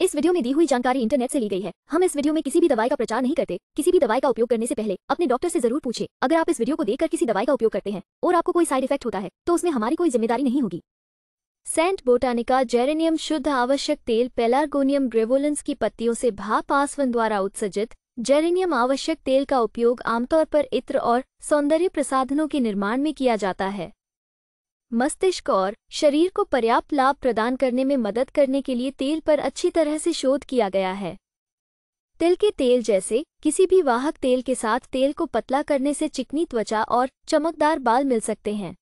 इस वीडियो में दी हुई जानकारी इंटरनेट से ली गई है। हम इस वीडियो में किसी भी दवाई का प्रचार नहीं करते। किसी भी दवाई का उपयोग करने से पहले अपने डॉक्टर से ज़रूर पूछे। अगर आप इस वीडियो को देखकर किसी दवाई का उपयोग करते हैं और आपको कोई साइड इफ़ेक्ट होता है तो उसमें हमारी कोई ज़िम्मेदारी नहीं होगी। सेंट बोटानिका जेरेनियम शुद्ध आवश्यक तेल पेलार्गोनियम ग्रेवोलेंस की पत्तियों से भाप आसवन द्वारा उत्सर्जित जेरेनियम आवश्यक तेल का उपयोग आमतौर पर इत्र और सौंदर्य प्रसाधनों के निर्माण में किया जाता है। मस्तिष्क और शरीर को पर्याप्त लाभ प्रदान करने में मदद करने के लिए तेल पर अच्छी तरह से शोध किया गया है। तिल के तेल जैसे किसी भी वाहक तेल के साथ तेल को पतला करने से चिकनी त्वचा और चमकदार बाल मिल सकते हैं।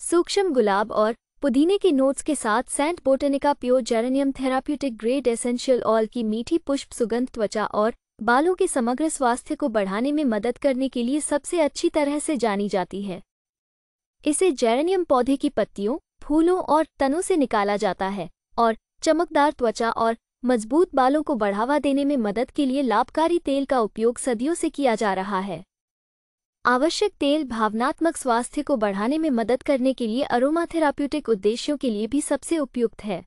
सूक्ष्म गुलाब और पुदीने के नोट्स के साथ Saint Botanica pure geranium therapeutic grade essential oil की मीठी पुष्प सुगंध त्वचा और बालों के समग्र स्वास्थ्य को बढ़ाने में मदद करने के लिए सबसे अच्छी तरह से जानी जाती है। इसे जेरेनियम पौधे की पत्तियों, फूलों और तनों से निकाला जाता है और चमकदार त्वचा और मज़बूत बालों को बढ़ावा देने में मदद के लिए लाभकारी तेल का उपयोग सदियों से किया जा रहा है। आवश्यक तेल भावनात्मक स्वास्थ्य को बढ़ाने में मदद करने के लिए अरोमाथेराप्यूटिक उद्देश्यों के लिए भी सबसे उपयुक्त है।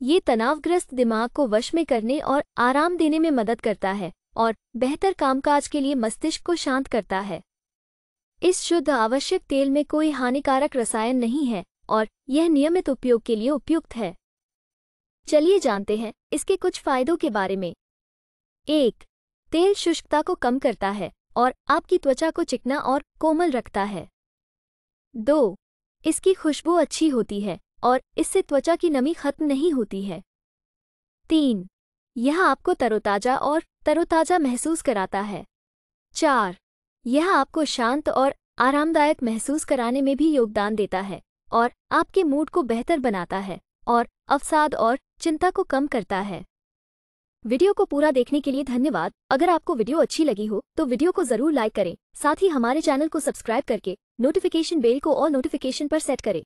ये तनावग्रस्त दिमाग को वश में करने और आराम देने में मदद करता है और बेहतर कामकाज के लिए मस्तिष्क को शांत करता है। इस शुद्ध आवश्यक तेल में कोई हानिकारक रसायन नहीं है और यह नियमित उपयोग के लिए उपयुक्त है। चलिए जानते हैं इसके कुछ फायदों के बारे में। एक, तेल शुष्कता को कम करता है और आपकी त्वचा को चिकना और कोमल रखता है। दो, इसकी खुशबू अच्छी होती है और इससे त्वचा की नमी खत्म नहीं होती है। तीन, यह आपको तरोताजा और तरोताजा महसूस कराता है। चार यह आपको शांत और आरामदायक महसूस कराने में भी योगदान देता है और आपके मूड को बेहतर बनाता है और अवसाद और चिंता को कम करता है। वीडियो को पूरा देखने के लिए धन्यवाद। अगर आपको वीडियो अच्छी लगी हो तो वीडियो को ज़रूर लाइक करें। साथ ही हमारे चैनल को सब्सक्राइब करके नोटिफिकेशन बेल को ऑल नोटिफिकेशन पर सेट करें।